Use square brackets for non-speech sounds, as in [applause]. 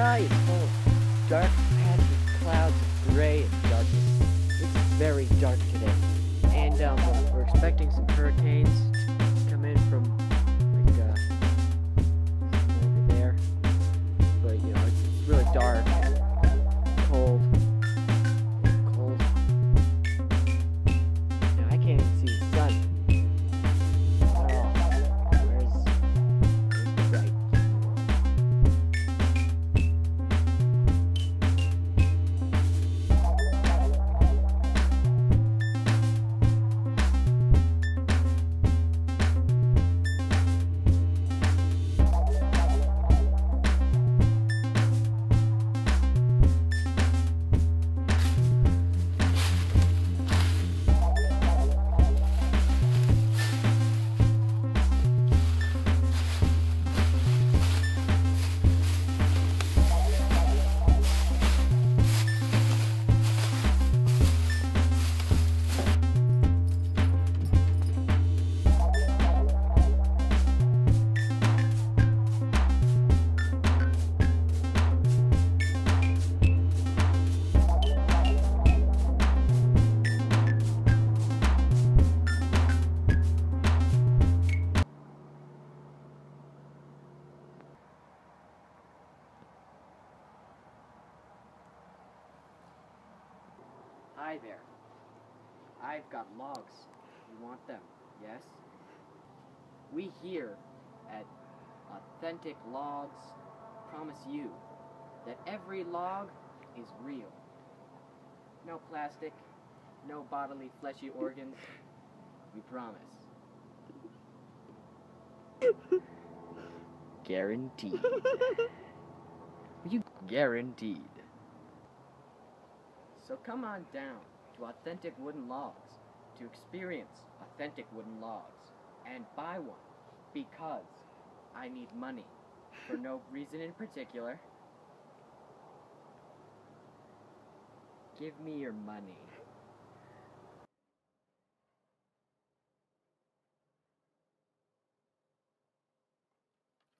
sky is full of dark patches, clouds of gray and darkness. It's very dark today. And um, we're expecting some hurricanes Hi there. I've got logs. You want them? Yes? We here at Authentic Logs promise you that every log is real. No plastic, no bodily fleshy organs. [laughs] We promise. [laughs] Guaranteed. [laughs] you guaranteed. So come on down to Authentic Wooden Logs to experience authentic wooden logs and buy one because I need money for no [laughs] reason in particular. Give me your money.